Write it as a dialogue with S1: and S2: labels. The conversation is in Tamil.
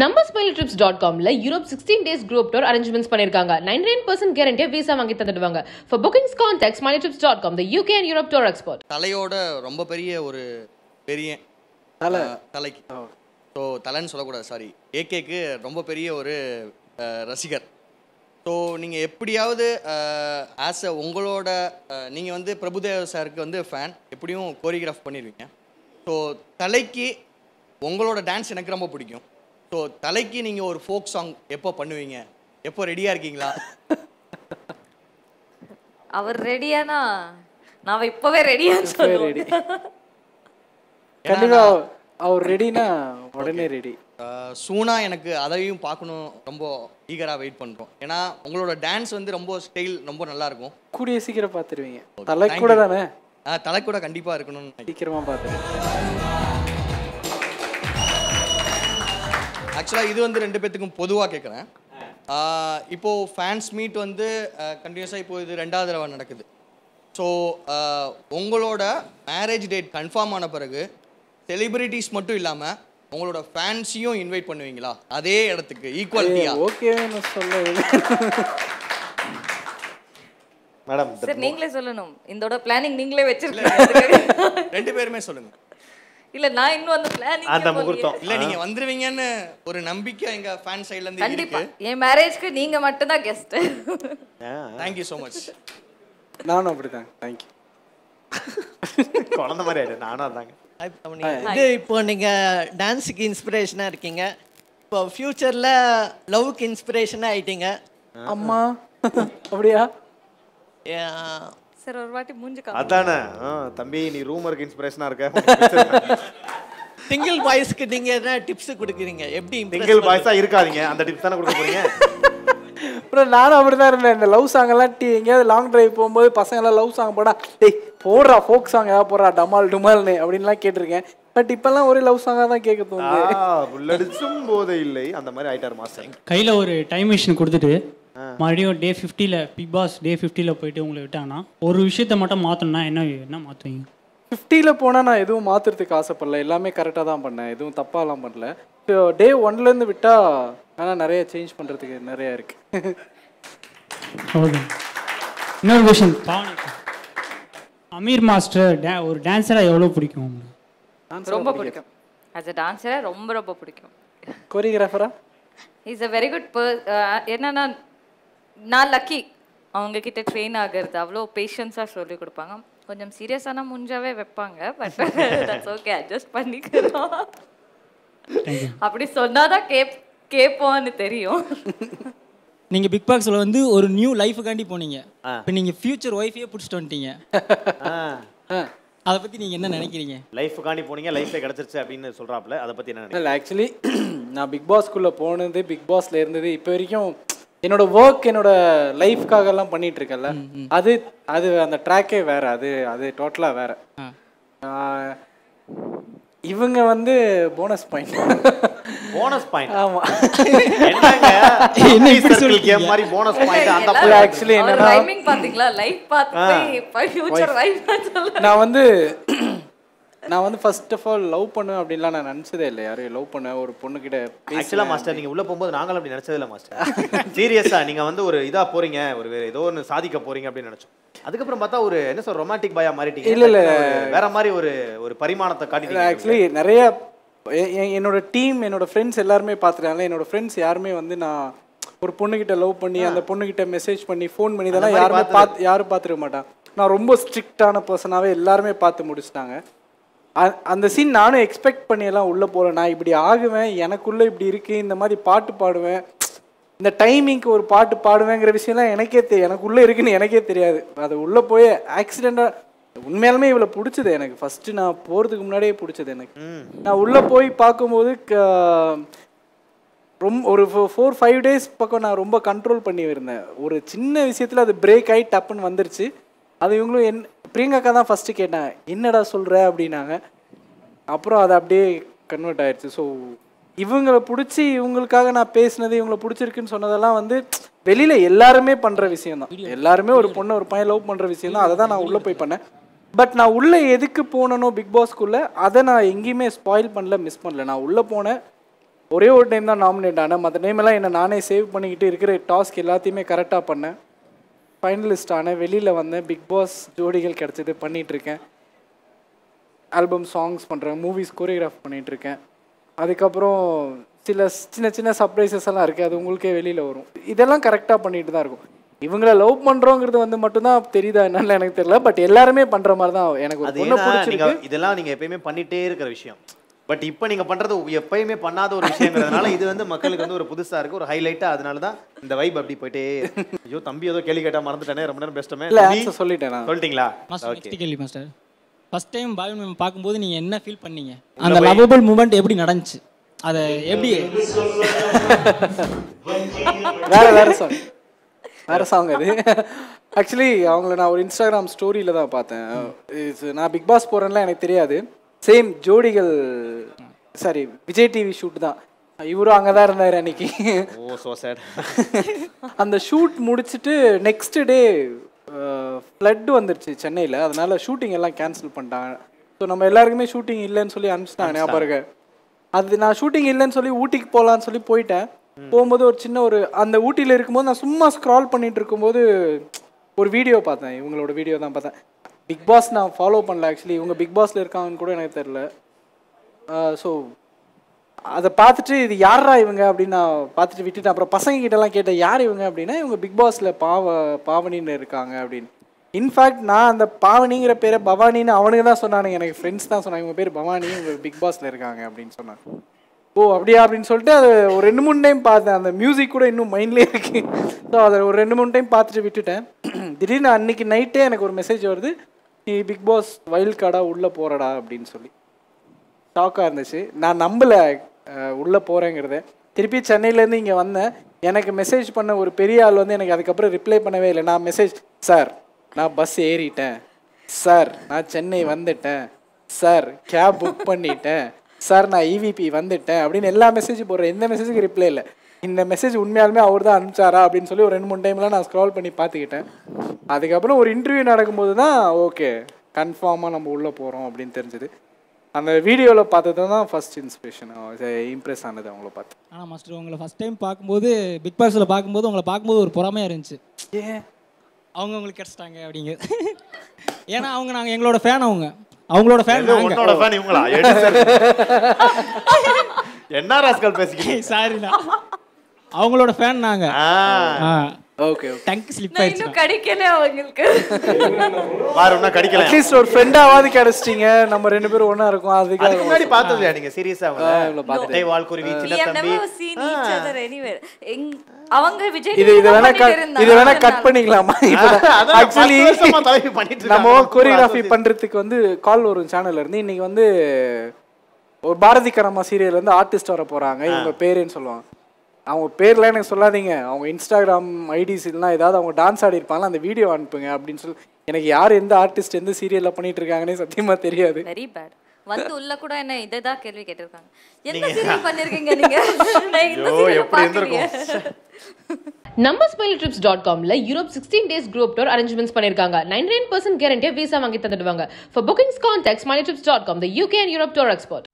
S1: நம்ம smile drips dot காம்ல Europe sixteen days group tour arrangements பண்ணிருக்காங்க. நைன் நைன் பர்சன்ட் கேரண்டியா விசா வாங்கி தந்துடுவாங்க. For bookings contact Smile Trips dot com the UK and Europe tour expert
S2: தலையோட ரொம்ப பெரிய ஒரு பெரிய
S3: தலை.
S2: தலைக்கு. ஸோ தலைன்னு சொல்லக்கூடாது சாரி ஏகேக்கு ரொம்ப பெரிய ஒரு ரசிகர். ஸோ நீங்கள் எப்படியாவது ஆஸ் அ உங்களோட நீங்கள் வந்து பிரபுதேவ சாருக்கு வந்து ஃபேன் எப்படியும் கோரியோகிராஃப் பண்ணிடுவீங்க ஸோ தலைக்கு உங்களோட டான்ஸ் எனக்கு ரொம்ப பிடிக்கும். ஸோ தலைக்கு நீங்கள் ஒரு ஃபோக் சாங் எப்போ பண்ணுவீங்க? எப்போ ரெடியாக இருக்கீங்களா?
S4: அவர் ரெடியானா? நான் இப்பவே
S3: ready.
S4: சொல்லுவேன்.
S3: கண்டிப்பா அவர் ரெடினா உடனே ரெடி.
S2: சூனா எனக்கு அதையும் பார்க்கணும் ரொம்ப ஈகராக வெயிட் பண்ணுறோம் ஏன்னா உங்களோட டான்ஸ் வந்து ரொம்ப ஸ்டைல் ரொம்ப நல்லா இருக்கும்.
S3: கூடிய சீக்கிரம் பார்த்துருவீங்க. தலை கூட. தானே?
S2: ஆ, தலை கூட கண்டிப்பாக இருக்கணும்னு நினைக்கிறேன்.
S3: சீக்கிரமா பார்த்துருவேன்
S2: ஆக்சுவலாக இது வந்து ரெண்டு பேத்துக்கும் பொதுவாக கேட்குறேன் இப்போது ஃபேன்ஸ் மீட் வந்து கண்டினியூஸாக இப்போ இது ரெண்டாவது தடவை நடக்குது. ஸோ உங்களோட மேரேஜ் டேட் கன்ஃபார்ம் ஆன பிறகு செலிபிரிட்டிஸ் மட்டும் இல்லாமல் உங்களோட ஃபேன்ஸையும் இன்வைட் பண்ணுவீங்களா? அதே இடத்துக்கு ஈக்குவாலிட்டியாக
S3: ஓகேன்னு சொல்ல
S5: மேடம்
S4: சரி நீங்களே சொல்லணும். இதோட பிளானிங் நீங்களே வச்சிருக்கீங்க.
S2: ரெண்டு பேருமே சொல்லுங்கள்
S4: இல்ல நான் இன்னும் அந்த பிளானிங்
S5: அந்த முகூர்த்தம்.
S2: இல்லை நீங்கள் வந்துருவீங்கன்னு ஒரு நம்பிக்கை எங்கள் ஃபேன் சைட்லேருந்து
S4: கண்டிப்பா
S2: இருக்கு.
S4: என் மேரேஜ்க்கு நீங்க மட்டும் தான் கெஸ்ட்
S2: தேங்க்யூ ஸோ மச்
S3: நானும் அப்படிதான் தேங்க்யூ
S5: குழந்த மாதிரி ஆயிடு. நானும் அதாங்க.
S6: இது இப்போ நீங்க டான்ஸுக்கு இன்ஸ்பிரேஷனா இருக்கீங்க. இப்போ ஃபியூச்சர்ல லவ்க்கு இன்ஸ்பிரேஷனா ஆயிட்டீங்க.
S3: அம்மா. அப்படியா?
S4: சரி ஒரு வாட்டி மூஞ்சி காமி.
S5: அதானே? ஆ, தம்பி நீ ரூமருக்கு இன்ஸ்பிரேஷனா இருக்க.
S6: சிங்கிள் பாய்ஸ்க்கு நீங்க என்ன டிப்ஸ் கொடுக்குறீங்க? எப்படி
S5: சிங்கிள்? பாய்ஸா இருக்காதீங்க. அந்த டிப்ஸ் தானே கொடுக்க போறீங்க?
S3: அப்புறம் நானும் அப்படிதான் இருந்தேன். இந்த லவ் சாங் எல்லாம் டீ எங்கேயாவது லாங் டிரைவ் போகும்போது பசங்க எல்லாம் லவ் சாங் போடா டேய் போடுறா ஃபோக் சாங் ஏதாவது போடுறா டமால் டுமால்னு அப்படின்லாம் கேட்டிருக்கேன். பட் இப்பெல்லாம் ஒரே லவ் சாங்காக தான் கேட்க தோணுது.
S5: புல்லடிச்சும் போதை இல்லை. அந்த மாதிரி ஆயிட்டார் மாஸ்டர்.
S7: கையில் ஒரு டைம் மிஷின் கொடுத்துட்டு மறுபடியும் டே ஃபிஃப்டியில் பிக் பாஸ் டே ஃபிஃப்டியில் போயிட்டு உங்களை விட்டாங்கன்னா ஒரு விஷயத்த மட்டும் மாற்றணும்னா என்ன என்ன மாற்றுவீங்க
S3: ஃபிஃப்டியில் போனால் நான் எதுவும் மாற்றுறதுக்கு ஆசைப்படல. எல்லாமே கரெக்டாக தான் பண்ணேன். எதுவும் தப்பாலாம் பண்ணல. இப்போ டே ஒன்லேருந்து விட்டால் ஆனால் நிறைய சேஞ்ச் பண்ணுறதுக்கு நிறைய இருக்குது
S7: ஓகே இன்னொரு கொஷின் அமீர் மாஸ்டர் டே ஒரு டான்ஸராக எவ்வளோ பிடிக்கும் உங்களுக்கு?
S4: ரொம்ப பிடிக்கும். As a டான்ஸரை ரொம்ப ரொம்ப பிடிக்கும்.
S3: கொரியோகிராஃபரா
S4: இஸ் a வெரி குட் என்னன்னா நான் லக்கி அவங்க கிட்ட ட்ரெயின் ஆகிறது. அவ்வளோ பேஷன்ஸாக சொல்லி கொடுப்பாங்க. கொஞ்சம் சீரியஸான முஞ்சாவே வைப்பாங்க பட் தட்ஸ் ஓகே அட்ஜஸ்ட் பண்ணிக்கிறோம். அப்படி சொன்னாதான் கேப் கேட்போம்னு தெரியும்.
S8: நீங்க பிக் பாக்ஸ்ல வந்து ஒரு நியூ லைஃபுக்காண்டி போனீங்க. இப்போ நீங்க ஃபியூச்சர் ஒய்ஃபையே பிடிச்சிட்டு வந்துட்டீங்க. அதை பத்தி நீங்க என்ன நினைக்கிறீங்க?
S5: லைஃபுக்காண்டி போனீங்க லைஃப்ல கிடைச்சிருச்சு அப்படின்னு சொல்றாப்ல அதை பத்தி என்ன நினைக்கிறீங்க?
S3: ஆக்சுவலி நான் பிக் பாஸ்க்குள்ளே போனது பிக் பாஸ்ல இருந்தது. இப்போ வரைக்கும் என்னோட ஒர்க் என்னோட லைஃப்காக எல்லாம் பண்ணிட்டு இருக்கேன்ல அது அது அந்த ட்ராக்கே வேற அது அது டோட்டலாக வேற. இவங்க வந்து போனஸ் பாயிண்ட்
S5: போனஸ் பாயிண்ட்
S3: ஆமா.
S5: என்னங்க?
S8: என்ன இப்படி
S5: game மாதிரி போனஸ் பாயிண்ட் அந்த
S3: actually
S4: அவர்
S3: என்னன்னா
S4: ரைமிங் பாத்தீங்களா? லைஃப் இப்போ ஃபியூச்சர் வைஃப் சொல்ல
S3: நான் வந்து நான் வந்து ஃபர்ஸ்ட் ஆஃப் ஆல் லவ் பண்ணுவேன் அப்படின்லாம் நான் நினச்சதே இல்லை. யாரையும் லவ் பண்ண ஒரு பொண்ணுக்கிட்ட
S5: ஆக்சுவலா
S3: பேசலாம்
S5: மாஸ்டர் நீங்க உள்ள போகும்போது நாங்களும் அப்படி நினைச்சது இல்ல மாஸ்டர் சீரியஸா நீங்க வந்து ஒரு இதா போறீங்க ஒரு வேற ஏதோ ஒன்று சாதிக்க போறீங்க அப்படின்னு நினைச்சோம். அதுக்கப்புறம் பார்த்தா ஒரு என்ன சொல்ற ரொமான்டிக் பாயா மாறிட்டீங்க.
S3: இல்ல, இல்ல.
S5: வேற மாதிரி ஒரு ஒரு பரிமாணத்தை காட்டிட்டீங்க.
S3: ஆக்சுவலி நிறைய என்னோட டீம் என்னோட ஃப்ரெண்ட்ஸ் எல்லாருமே பார்த்துட்டாங்க என்னோட ஃப்ரெண்ட்ஸ் யாருமே வந்து நான் ஒரு பொண்ணுகிட்ட லவ் பண்ணி அந்த பொண்ணுகிட்ட மெசேஜ் பண்ணி ஃபோன் பண்ணி இதெல்லாம் யாருமே பார்த்து யாரும் பார்த்துருக்க மாட்டான் நான் ரொம்ப ஸ்ட்ரிக்டான பர்சனாகவே எல்லாருமே பார்த்து முடிச்சிட்டாங்க. அந்த சீன் நானும் எக்ஸ்பெக்ட் பண்ணி எல்லாம் உள்ளே போகல நான் இப்படி ஆகுவேன் எனக்குள்ளே இப்படி இருக்கு இந்த மாதிரி பாட்டு பாடுவேன். இந்த டைமிங்க்கு ஒரு பாட்டு பாடுவேங்கிற விஷயம்லாம் எனக்கே தெரியும் எனக்குள்ளே இருக்குன்னு எனக்கே தெரியாது. அது உள்ளே போய் ஆக்சிடெண்ட்டாக உண்மையாலுமே இவ்வளோ பிடிச்சது எனக்கு. ஃபஸ்ட்டு நான் போகிறதுக்கு முன்னாடியே பிடிச்சது எனக்கு. நான் உள்ளே போய் பார்க்கும்போது க- ரொம்ப ஒரு ஃபோர் ஃபைவ் டேஸ் பக்கம் நான் ரொம்ப கண்ட்ரோல் பண்ணி இருந்தேன் ஒரு சின்ன விஷயத்தில் அது பிரேக் ஆகி டப்புன்னு வந்துருச்சு. அது இவங்களும் என் பிரியங்காக்கா தான் ஃபஸ்ட்டு கேட்டாங்க என்னடா சொல்கிற அப்படின்னாங்க. அப்புறம் அது அப்படியே கன்வெர்ட் ஆயிடுச்சு ஸோ இவங்களை பிடிச்சி இவங்களுக்காக நான் பேசினது இவங்களை பிடிச்சிருக்குன்னு சொன்னதெல்லாம் வந்து வெளியில் எல்லாருமே பண்ணுற விஷயம் தான். எல்லாருமே ஒரு பொண்ணை ஒரு பையன் லவ் பண்ணுற விஷயம் தான். அதை தான் நான் உள்ளே போய் பண்ணேன். பட் நான் உள்ளே எதுக்கு போனனோ பிக் பாஸ்க்குள்ளே அதை நான் எங்கேயுமே ஸ்பாயில் பண்ணல மிஸ் பண்ணல. நான் உள்ளே போனேன். ஒரே ஒரு டைம் தான் நாமினேட் ஆனேன். மற்ற நேம் எல்லாம் என்ன நானே சேவ் பண்ணிக்கிட்டு இருக்கிற டாஸ்க் எல்லாத்தையுமே கரெக்டாக பண்ணேன். ஃபைனலிஸ்ட் ஆனேன் வெளியில் வந்தேன் பிக் பாஸ் ஜோடிகள் கிடச்சிது பண்ணிகிட்ருக்கேன் ஆல்பம் சாங்ஸ் பண்ணுறேன் மூவிஸ் கோரியோகிராஃப் பண்ணிகிட்ருக்கேன் அதுக்கப்புறம் சில சின்ன சின்ன சர்ப்ரைசஸ் எல்லாம் இருக்குது அது உங்களுக்கே வெளியில் வரும். இதெல்லாம் கரெக்டாக பண்ணிட்டு தான் இருக்கும். இவங்கள லவ் பண்ணுறோங்கிறது வந்து மட்டும்தான் தெரியுதா என்னன்னு எனக்கு தெரியல பட் எல்லாருமே பண்ணுற மாதிரி தான் எனக்கு
S5: இதெல்லாம் நீங்க எப்பயுமே பண்ணிட்டே இருக்கிற விஷயம். பட் இப்போ நீங்க பண்றது எப்பயுமே பண்ணாத ஒரு விஷயங்கிறதுனால இது வந்து மக்களுக்கு வந்து ஒரு புதுசா இருக்கு ஒரு ஹைலைட்டா அதனால தான் இந்த வைப் அப்படி போயிட்டே. ஐயோ தம்பி ஏதோ கேள்வி கேட்டா மறந்துட்டானே ரொம்ப நேரம் பெஸ்ட்டுமே
S3: இல்லை சொல்லிட்டேன் நான்.
S5: சொல்லிட்டீங்களா?
S8: கேள்வி மாஸ்டர் ஃபர்ஸ்ட் டைம் பாய் மேம் பார்க்கும்போது நீங்கள் என்ன ஃபீல் பண்ணீங்க? அந்த லவபிள் மூமெண்ட் எப்படி நடந்துச்சு? அதை எப்படி
S3: வேற வேற சாங் வேற சாங் அது. ஆக்சுவலி அவங்கள நான் ஒரு இன்ஸ்டாகிராம் ஸ்டோரியில தான் பார்த்தேன். இது நான் பிக் பாஸ் போறேன்லாம் எனக்கு தெரியாது. சேம் ஜோடிகள் சாரி விஜய் டிவி ஷூட் தான். இவரும் அங்கே தான் இருந்தார் அன்னைக்கு.
S5: ஓ சோ சேட்
S3: அந்த ஷூட் முடிச்சுட்டு நெக்ஸ்ட் டே ஃப்ளட் வந்துருச்சு சென்னையில். அதனால ஷூட்டிங் எல்லாம் கேன்சல் பண்ணிட்டாங்க. ஸோ நம்ம எல்லாருக்குமே ஷூட்டிங் இல்லைன்னு சொல்லி அனுப்பிச்சிட்டாங்க ஞாபகம் அது நான் ஷூட்டிங் இல்லைன்னு சொல்லி ஊட்டிக்கு போகலான்னு சொல்லி போயிட்டேன். போகும்போது ஒரு சின்ன ஒரு அந்த ஊட்டியில் இருக்கும்போது நான் சும்மா ஸ்க்ரால் பண்ணிட்டு இருக்கும்போது ஒரு வீடியோ பார்த்தேன். இவங்களோட வீடியோ தான் பார்த்தேன். பிக் பாஸ் நான் ஃபாலோ பண்ணல ஆக்சுவலி இவங்க பிக் பாஸில் இருக்காங்கன்னு கூட எனக்கு தெரில ஸோ அதை பார்த்துட்டு இது யாரா இவங்க அப்படின்னு நான் பார்த்துட்டு விட்டுட்டேன். அப்புறம் பசங்க கிட்டலாம் கேட்டேன் யார் இவங்க? அப்படின்னா இவங்க பிக் பாஸில் பாவ பாவனின்னு இருக்காங்க அப்படின்னு. இன்ஃபேக்ட் நான் அந்த பாவனிங்கிற பேரை பவானின்னு அவனுங்க தான் சொன்னானுங்க. எனக்கு ஃப்ரெண்ட்ஸ் தான் சொன்னாங்க. இவங்க பேர் பவானி இவங்க பிக் பாஸில் இருக்காங்க அப்படின்னு சொன்னாங்க. ஓ அப்படியா அப்படின்னு சொல்லிட்டு அது ஒரு ரெண்டு மூணு டைம் பார்த்தேன். அந்த மியூசிக் கூட இன்னும் மைண்ட்லேயே இருக்கு. ஸோ அதை ஒரு ரெண்டு மூணு டைம் பார்த்துட்டு விட்டுட்டேன். திடீர்னு அன்னைக்கு நைட்டே எனக்கு ஒரு மெசேஜ் வருது. நீ பிக் பாஸ் வைல்ட் கார்டாக உள்ளே போகிறடா அப்படின்னு சொல்லி. ஷாக்காக இருந்துச்சு. நான் நம்பலை உள்ளே போகிறேங்கிறத திருப்பி சென்னையிலேருந்து இங்கே வந்தேன். எனக்கு மெசேஜ் பண்ண ஒரு பெரிய ஆள் வந்து எனக்கு அதுக்கப்புறம் ரிப்ளை பண்ணவே இல்லை. நான் மெசேஜ் சார் நான் பஸ் ஏறிட்டேன். சார் நான் சென்னை வந்துட்டேன். சார் கேப் புக் பண்ணிட்டேன். சார் நான் இவிபி வந்துட்டேன். அப்படின்னு எல்லா மெசேஜும் போடுறேன். எந்த மெசேஜுக்கு ரிப்ளை இல்லை. இந்த மெசேஜ் உண்மையாலுமே அவர் தான் அனுப்பிச்சாரா அப்படின்னு சொல்லி ஒரு ரெண்டு மூணு டைம்லாம் நான் ஸ்க்ரால் பண்ணி பார்த்துக்கிட்டேன். அதுக்கப்புறம் ஒரு இன்டர்வியூ நடக்கும்போது தான் ஓகே கன்ஃபார்மாக நம்ம உள்ளே போகிறோம் அப்படின்னு தெரிஞ்சது. அந்த வீடியோவில் பார்த்தது தான் ஃபர்ஸ்ட் இன்ஸ்பிரேஷன் இம்ப்ரெஸ் ஆனது அவங்கள பார்த்து.
S8: ஆனால் மாஸ்டர் உங்களை ஃபர்ஸ்ட் டைம் பார்க்கும்போது பிக் பாஸில் பார்க்கும்போது உங்களை பார்க்கும்போது ஒரு பொறாமையாக இருந்துச்சு.
S3: ஏன்?
S8: அவங்க உங்களுக்கு கிடச்சிட்டாங்க அப்படிங்க ஏன்னா அவங்க நாங்கள் எங்களோட ஃபேன் அவங்க. அவங்களோட ஃபேன்
S5: உன்னோட ஃபேன் இவங்களா. என்ன ராஸ்கல் பேசிக்கிறீங்க
S8: சாரிண்ணா அவங்களோட ஃபேன் நாங்க.
S3: ஓகே
S8: டங்க் ஸ்லிப்
S4: நான்
S8: ஆயிடுச்சு.
S4: கிடைக்கல அவங்களுக்கு.
S5: இன்னும் கடிக்கல
S3: அட்லீஸ்ட் ஒரு ஃப்ரெண்டாவது கிடைச்சிட்டீங்க. நம்ம ரெண்டு பேரும் ஒன்றா இருக்கோம்.
S5: அதுக்கு முன்னாடி பார்த்தது இல்லையா நீங்க? சீரியஸா அவங்க சின்ன தம்பி.
S4: அவங்க விஜய்
S3: இது இது வேணா. இது வேணா கட். பண்ணிக்கலாமா? ஆக்சுவலி நம்ம. கோரியோகிராஃபி பண்றதுக்கு வந்து கால் வரும் சேனல்ல இருந்து. இன்னைக்கு வந்து ஒரு பாரதி கரம்மா சீரியல்ல இருந்து ஆர்டிஸ்ட் வர போறாங்க. இவங்க பேருன்னு சொல்லுவாங்க. அவங்க பேர்லாம் எனக்கு சொல்லாதீங்க. அவங்க இன்ஸ்டாகிராம் ஐடிஸ் இல்லைனா ஏதாவது அவங்க டான்ஸ் ஆடி இருப்பாங்க அந்த வீடியோ அனுப்புங்க அப்படின்னு சொல்லி. எனக்கு யார் எந்த ஆர்டிஸ்ட் எந்த சீரியல்ல பண்ணிட்டு இருக்காங்கன்னே சத்தியமா தெரியாது.
S4: வெரி பேட் வந்து உள்ள கூட என்ன இதேதான் கேள்வி கேட்டிருக்காங்க. என்ன சீரியல் பண்ணிருக்கீங்க நீங்க?
S5: எப்படி
S4: பார்க்கலையே.
S1: நம்ம smile drips dot காம்ல Europe sixteen days group tour arrangements பண்ணிருக்காங்க. நைன் நைன் பர்சன்ட் கேரண்டியா விசா வாங்கி தந்துடுவாங்க. For bookings contact Smile Trips dot com the UK and Europe tour expert